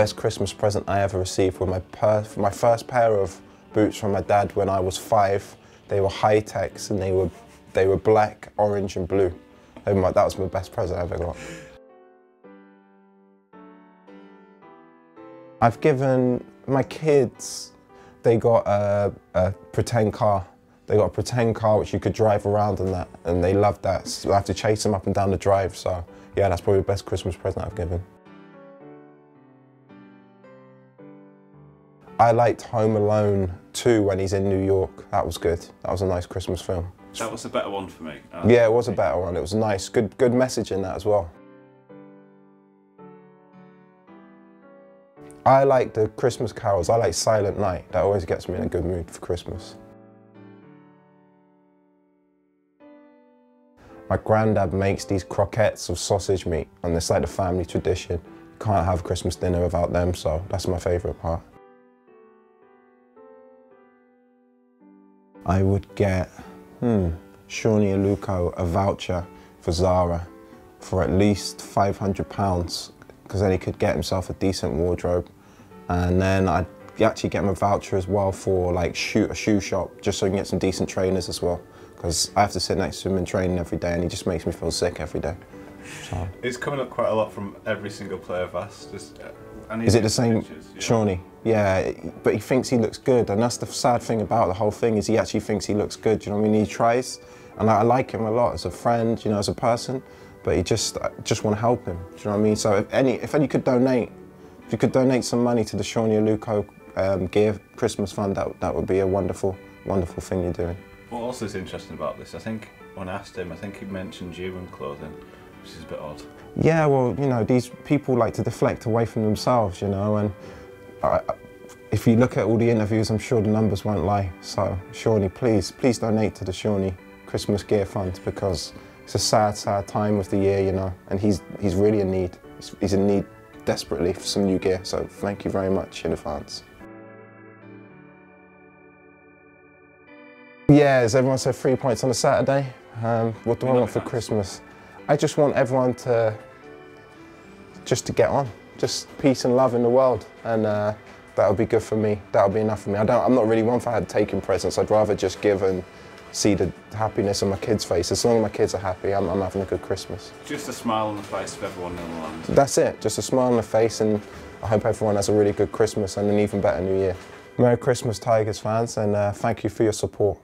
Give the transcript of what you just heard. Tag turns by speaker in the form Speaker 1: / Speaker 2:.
Speaker 1: best Christmas present I ever received were my, my first pair of boots from my dad when I was five. They were Hi-Tecs and they were, they were black, orange and blue. And my, that was my best present I ever got. I've given my kids, they got a, a, pretend car. They got a pretend car which you could drive around and that, and they loved that. So I have to chase them up and down the drive, so yeah, that's probably the best Christmas present I've given. I liked Home Alone 2 when he's in New York. That was good. That was a nice Christmas film.
Speaker 2: That was a better one for me.
Speaker 1: Uh, yeah, it was a better one. It was nice. Good, good message in that as well. I like the Christmas carols. I like Silent Night. That always gets me in a good mood for Christmas. My granddad makes these croquettes of sausage meat, and it's like the family tradition. Can't have Christmas dinner without them, so that's my favourite part. I would get, hmm, Sone Aluko a voucher for Zara for at least £500 because then he could get himself a decent wardrobe. And then I'd actually get him a voucher as well for like shoot a shoe shop just so he can get some decent trainers as well because I have to sit next to him in training every day and he just makes me feel sick every day.
Speaker 2: So. It's coming up quite a lot from every single player of us. Just,
Speaker 1: uh, Is it the same, pictures, yeah. Sone? Yeah, but he thinks he looks good, and that's the sad thing about the whole thing is he actually thinks he looks good. You know what I mean? He tries, and I, I like him a lot as a friend, you know, as a person. But he just, I just want to help him. Do you know what I mean? So if any, if any could donate, if you could donate some money to the Sone Aluko um, Gear Christmas Fund, that that would be a wonderful, wonderful thing you're doing.
Speaker 2: What else is interesting about this? I think when I asked him, I think he mentioned you and clothing, which is a bit odd.
Speaker 1: Yeah, well, you know, these people like to deflect away from themselves, you know, and I, if you look at all the interviews, I'm sure the numbers won't lie. So, Sone, please, please donate to the Sone Christmas Gear Fund because it's a sad, sad time of the year, you know, and he's, he's really in need. He's, in need desperately for some new gear, so thank you very much in advance. Yeah, as everyone said, three points on a Saturday. Um, what do I want for Christmas? I just want everyone to, just to get on. Just peace and love in the world. And uh, that would be good for me. That would be enough for me. I don't, I'm not really one for taking presents. I'd rather just give and see the happiness on my kids' face. As long as my kids are happy, I'm, I'm having a good Christmas.
Speaker 2: Just a smile on the face of everyone in the land.
Speaker 1: That's it. Just a smile on the face, and I hope everyone has a really good Christmas and an even better New Year. Merry Christmas, Tigers fans, and uh, thank you for your support.